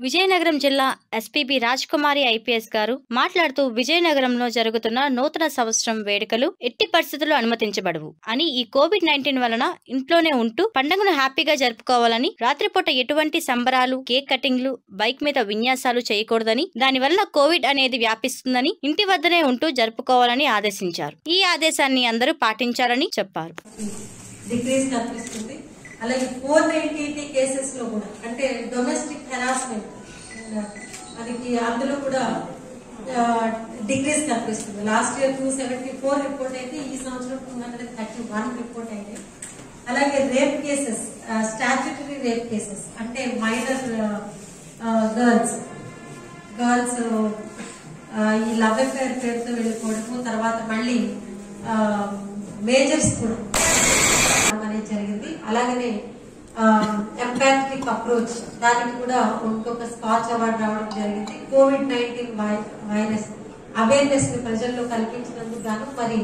విజయనగరం జిల్లా SPB Rajkumari IPS గారు మాట్లాడుతూ విజయనగరంలో జరుగుతున్న నూతన సంవత్సరం వేడుకలు ఎట్టి పరిస్థితుల్లో అనుమతించబడవు అని ఈ కోవిడ్ నైన్టీన్ వలన ఇంట్లోనే ఉంటూ పండుగను హ్యాపీగా జరుపుకోవాలని రాత్రిపూట ఎటువంటి సంబరాలు కేక్ కటింగ్లు బైక్ మీద విన్యాసాలు చేయకూడదని దానివల్ల కోవిడ్ అనేది వ్యాపిస్తుందని ఇంటి వద్దనే ఉంటూ జరుపుకోవాలని ఆదేశించారు. ఈ ఆదేశాన్ని అందరూ పాటించాలని చెప్పారు. అలాగే ఫోర్ నైన్టీ ఎయిటీ కేసెస్లో కూడా అంటే డొమెస్టిక్ హెరాస్మెంట్ మనకి అందులో కూడా డిగ్రీస్ కనిపిస్తుంది. Last year two seventy four report అయితే ఈ సంవత్సరం two hundred thirty one report అయితే. అలాగే rape cases statutory rape cases అంటే మైనర్ గర్ల్స్ గర్ల్స్ ఈ లవ్ అఫేర్ పేరుతో వెళ్ళిపోవడము తర్వాత మళ్ళీ మేజర్స్ కూడా. అనేది జరిగింది. అలాగనే Um, ఎంపాథిక్ అప్రోచ్ దానికి కూడా ఒక్కొక్క స్కాచ్ అవార్డు రావడం జరిగింది. కోవిడ్ నైన్టీన్ వైరస్ అవేర్నెస్ని ప్రజల్లో కల్పించినందుకు గాను మరి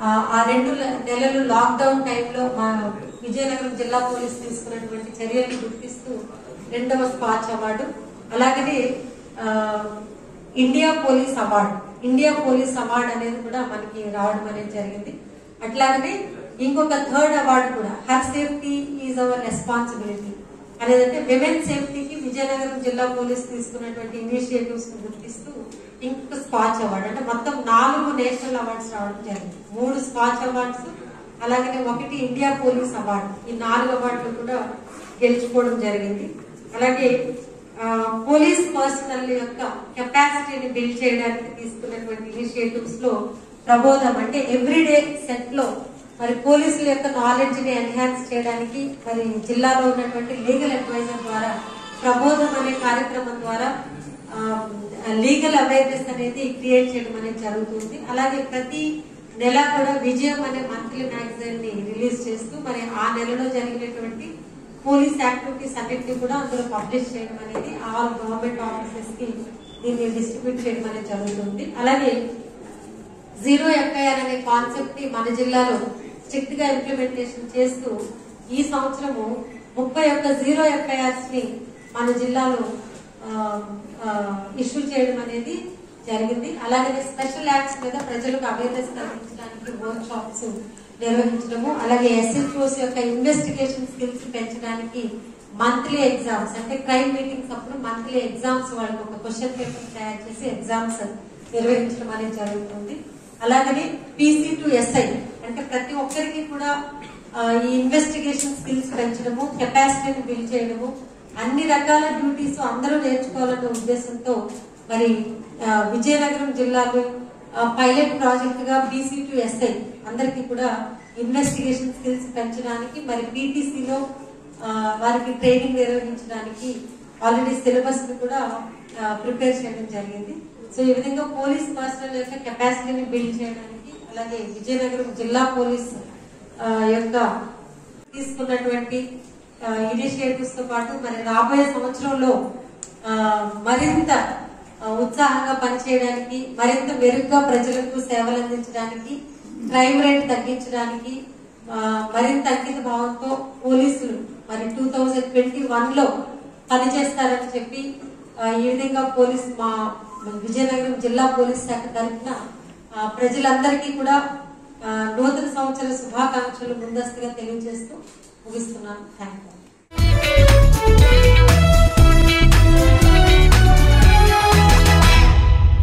ఆ, రెండు నెలలు లాక్డౌన్ టైంలో మా విజయనగరం జిల్లా పోలీస్ తీసుకున్నటువంటి చర్యలను గుర్తిస్తూ రెండవ స్కాచ్ అవార్డు అలాగే India police award India police award అనేది కూడా మనకి రావడం అనేది జరిగింది. అట్లాగనే ఇంకొక థర్డ్ అవార్డు కూడా. Her safety is our responsibility. అనేదంటే women సేఫ్టీకి విజయనగరం జిల్లా పోలీస్ తీసుకున్నటువంటి ఇనిషియేటివ్స్ గుర్తిస్తూ ఇంకొక స్కాచ్ అవార్డు. అంటే మొత్తం నాలుగు నేషనల్ అవార్డ్స్ రావడం జరిగింది. మూడు స్కాచ్ అవార్డ్స్ అలాగనే ఒకటి ఇండియా పోలీస్ అవార్డు. ఈ నాలుగు అవార్డులు కూడా గెలుచుకోవడం జరిగింది. అలాగే పోలీస్ పర్సనల్ యొక్క కెపాసిటీని బిల్డ్ చేయడానికి తీసుకున్నటువంటి ఇనిషియేటివ్స్లో ప్రబోధం. అంటే ఎవ్రీడే సెట్లో మరి పోలీసుల యొక్క నాలెడ్జ్ని ఎన్హాన్స్ చేయడానికి మరి జిల్లాలో ఉన్నటువంటి లీగల్ అడ్వైజర్ ద్వారా ప్రబోధం అనే కార్యక్రమం ద్వారా లీగల్ అవేర్నెస్ అనేది క్రియేట్ చేయడం అనేది జరుగుతుంది. అలాగే ప్రతి నెల కూడా విజయం అనే మంత్లీ మ్యాగజైన్ని రిలీజ్ చేస్తూ మరి ఆ నెలలో జరిగినటువంటి పోలీస్ యాక్టివిటీస్ అన్నింటినీ కూడా అందులో పబ్లిష్ చేయడం అనేది ఆల్ గవర్నమెంట్ ఆఫీసెస్కి దీన్ని డిస్ట్రిబ్యూట్ చేయడం అనేది జరుగుతుంది. అలాగే జీరో ఎఫ్ఐఆర్ అనే కాన్సెప్ట్ని మన జిల్లాలో స్ట్రిక్ట్గా ఇంప్లిమెంటేషన్ చేస్తూ ఈ సంవత్సరము ముప్పై ఒక్క జీరో ఎఫ్ఐఆర్స్ని మన జిల్లాలో ఇష్యూ చేయడం అనేది జరిగింది. అలాగే స్పెషల్ యాక్ట్స్ మీద ప్రజలకు అవేర్నెస్ కలిగించడానికి వర్క్ షాప్స్ నిర్వహించడము అలాగే ఎస్ఎల్ఓస్ యొక్క ఇన్వెస్టిగేషన్ స్కిల్స్ పెంచడానికి మంత్లీ ఎగ్జామ్స్ అంటే క్రైమ్ మీటింగ్స్ అప్పుడు మంత్లీ ఎగ్జామ్స్ వాళ్ళకి ఒక క్వశ్చన్ పేపర్ తయారు చేసి ఎగ్జామ్స్ నిర్వహించడం అనేది జరుగుతుంది. అలాగనే పీసీ టు ఎస్ఐ అంటే ప్రతి ఒక్కరికి కూడా ఈ ఇన్వెస్టిగేషన్ స్కిల్స్ పెంచడము కెపాసిటీని బిల్డ్ చేయడము అన్ని రకాల డ్యూటీస్ అందరూ నేర్చుకోవాలన్న ఉద్దేశంతో మరి విజయనగరం జిల్లాలో పైలట్ ప్రాజెక్ట్గా బీసీ టు ఎస్ఐ అందరికి కూడా ఇన్వెస్టిగేషన్ స్కిల్స్ పెంచడానికి మరి పీటీసీలో వారికి ట్రైనింగ్ నిర్వహించడానికి ఆల్రెడీ సిలబస్ కూడా ప్రిపేర్ చేయడం జరిగింది. సో ఈ విధంగా పోలీస్ పర్సనల్ యొక్క కెపాసిటీని బిల్డ్ చేయడానికి అలాగే విజయనగరం జిల్లా పోలీస్ యొక్క తీసుకున్నటువంటి ఇనిషియేటివ్స్తో పాటు మరి రాబోయే సంవత్సరంలో మరింత ఉత్సాహంగా పనిచేయడానికి మరింత మెరుగ్గా ప్రజలకు సేవలు అందించడానికి క్రైమ్ రేట్ తగ్గించడానికి మరింత అంకిత భావంతో పోలీసులు మరి టూ థౌజండ్ ట్వంటీ వన్లో పనిచేస్తారని చెప్పి ఈ విధంగా పోలీస్ మా మన విజయనగరం జిల్లా పోలీస్ శాఖ తరఫున ప్రజలందరికీ కూడా నూతన సంవత్సర శుభాకాంక్షలు ముందస్తుగా తెలియజేస్తూ ముగిస్తున్నాను. Thank you